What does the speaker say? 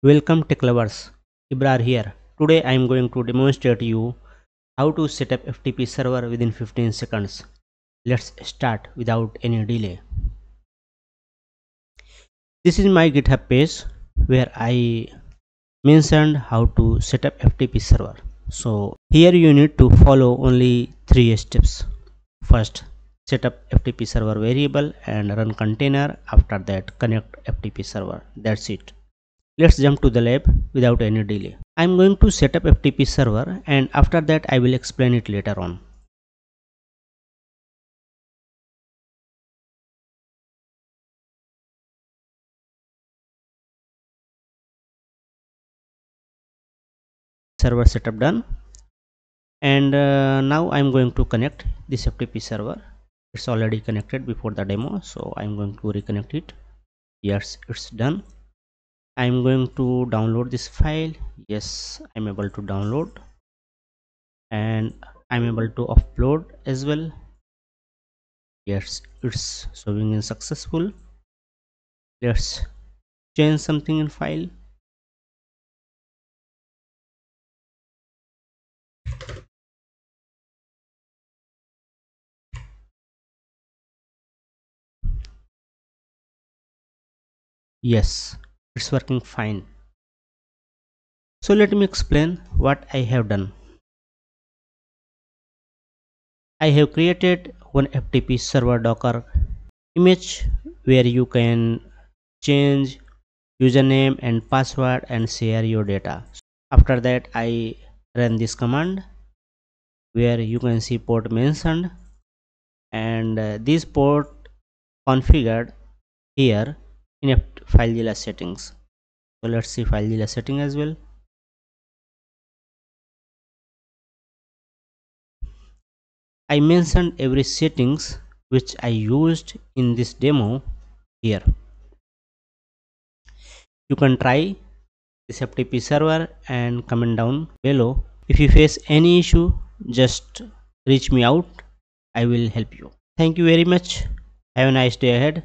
Welcome tech lovers, Ibrar here. Today I am going to demonstrate you how to set up FTP server within 15 seconds. Let's start without any delay. This is my GitHub page where I mentioned how to set up FTP server. So here you need to follow only three steps. First, set up FTP server variable and run container. After that, connect FTP server. That's it. Let's jump to the lab without any delay. I'm going to set up FTP server and after that I will explain it later on. server setup done and uh, now I'm going to connect this FTP server it's already connected before the demo so I'm going to reconnect it yes it's done i'm going to download this file. Yes i'm able to download. And i'm able to upload as well. Yes it's showing in successful. Let's change something in file. Yes it's working fine. So let me explain what I have done. I have created one FTP server docker image where you can change username and password and share your data. After that I run this command where you can see port mentioned. And uh, this port configured here in FileZilla settings. So let's see FileZilla setting as well. I mentioned every settings which I used in this demo here. You can try this FTP server and comment down below. If you face any issue just reach me out. I will help you. Thank you very much. Have a nice day ahead